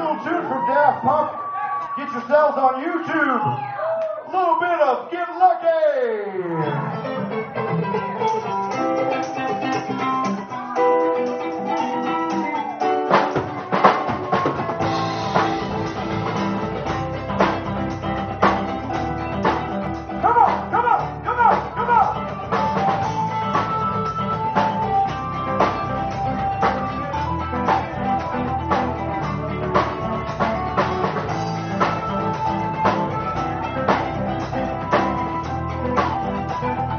Little tune from Daft Punk. Get yourselves on YouTube. A little bit of Get Lucky. Like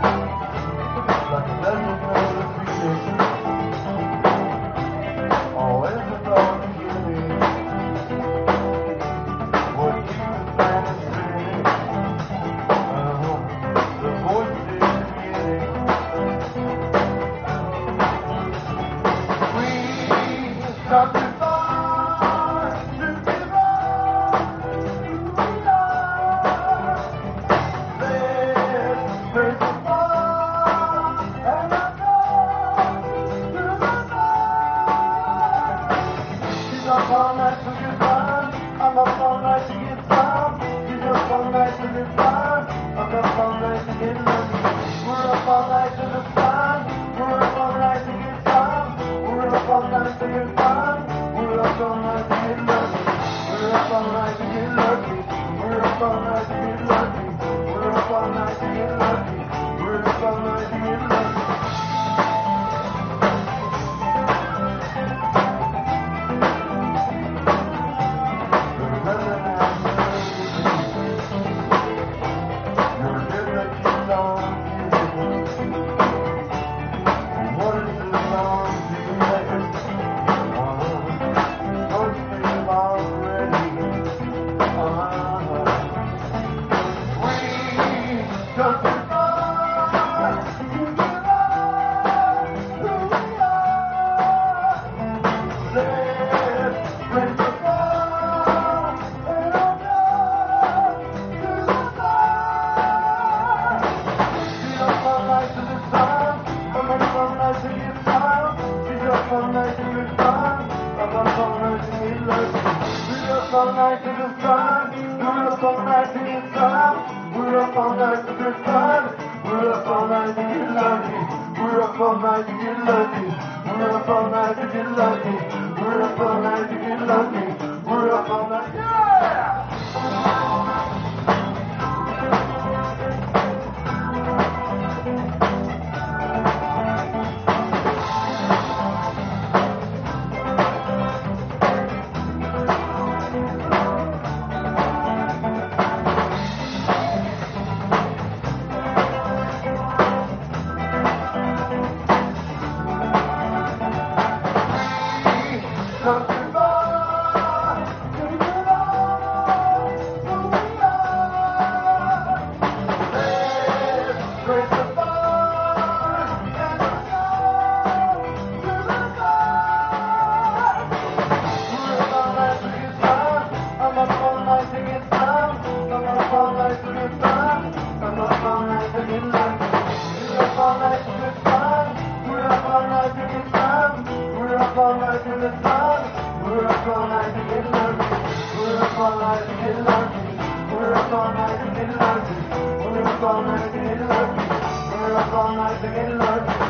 We're up all night to get fun. We're up all night to get lucky. We're up all night to get lucky. We're up all night to get lucky. We're up all night to get it on. We're up all night to get it on. We're up all night to get it lucky.